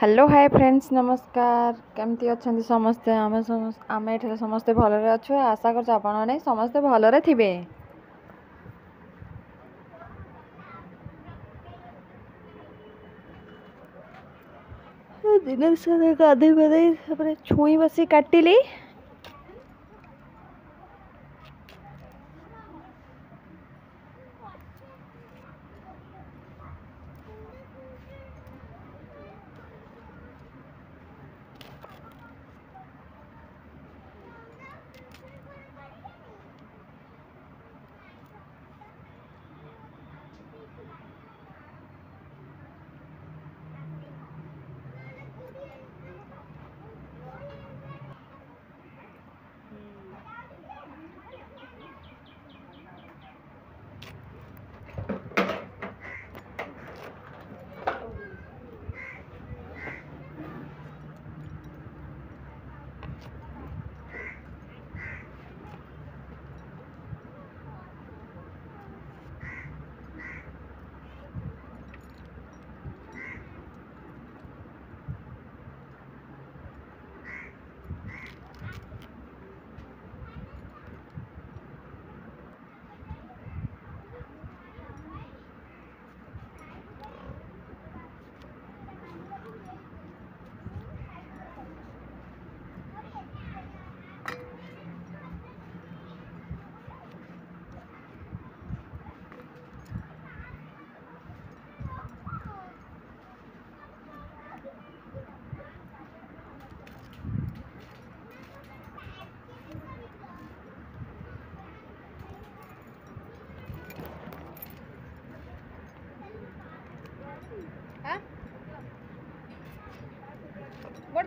hello hi friends नमस्कार कमी अच्छे समस्ते आम समस्त तो समस्ते भलि अच्छे आशा कर समस्ते भलि थे दिन गाधे गाधे छुई बस काटिली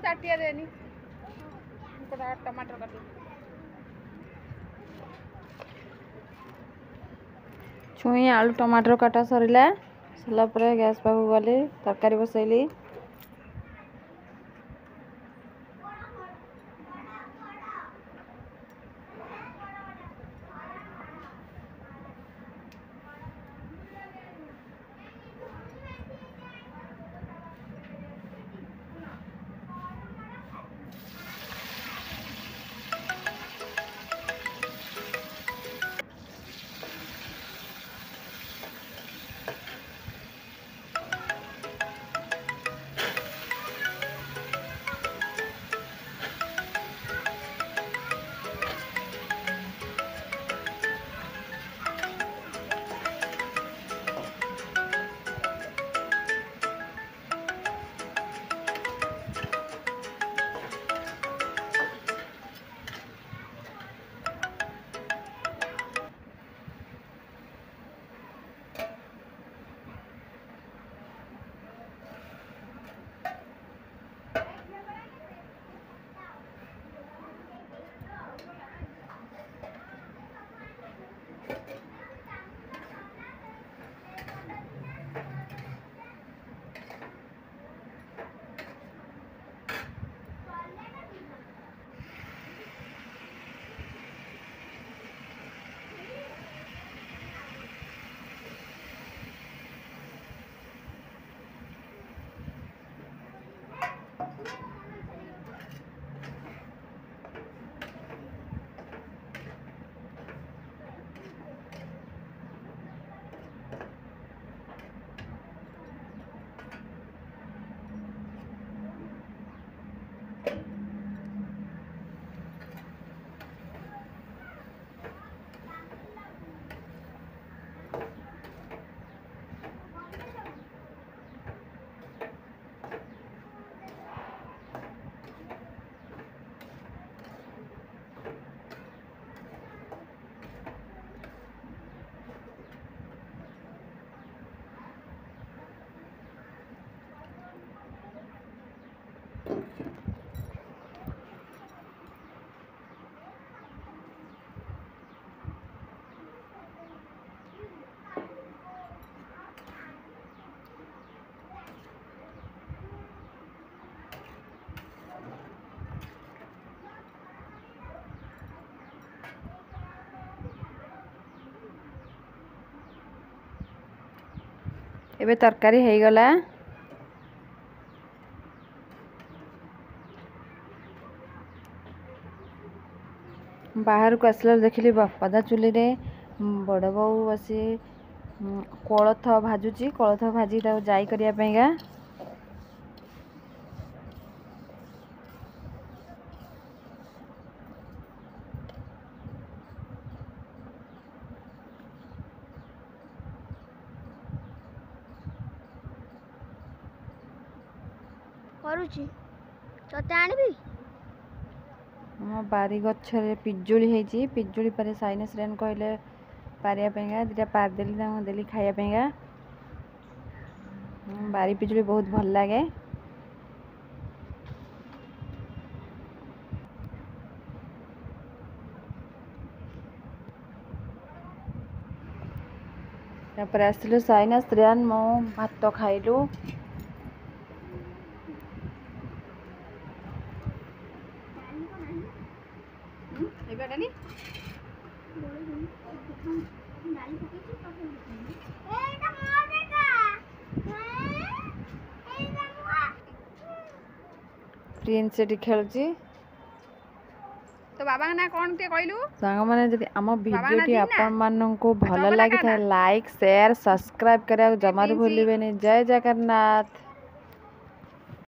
काटिया देनी थोड़ा टमाटर काट छुई आलू टमाटर काटा सरला सरला गैस पाक गली तरकारी बसैली ଏବେ ତରକାରୀ ହେଇଗଲା ବାହାରକୁ ଆସିଲା ଦେଖିଲି ପଦା ଚୁଲିରେ ବଡ଼ ବୋଉ ବସି କୋଳଥ ଭାଜୁଛି କୋଳଥ ଭାଜି ତାକୁ ଯାଇ କରିବା ପାଇଁକା बारी गच्छे पिजुड़ी होती पिजुड़ी पर सैनस रेन कहले पारिया दीटा पारदेली देली खायापैंका बारी पिजुड़ी बहुत भल लगे आसल सैनस रेन मो भात खाइलू ପ୍ରିନ୍ସ ସେଠି ଖେଳୁଛି ସାଙ୍ଗମାନେ ଯଦି ଆମ ଭିଡ଼ିଓଟି ଆପଣମାନଙ୍କୁ ଭଲ ଲାଗିଥାଏ ଲାଇକ୍ ସେୟାର ସବସ୍କ୍ରାଇବ୍ କରିବାକୁ ଜମାରୁ ଭୁଲିବେନି ଜୟ ଜଗନ୍ନାଥ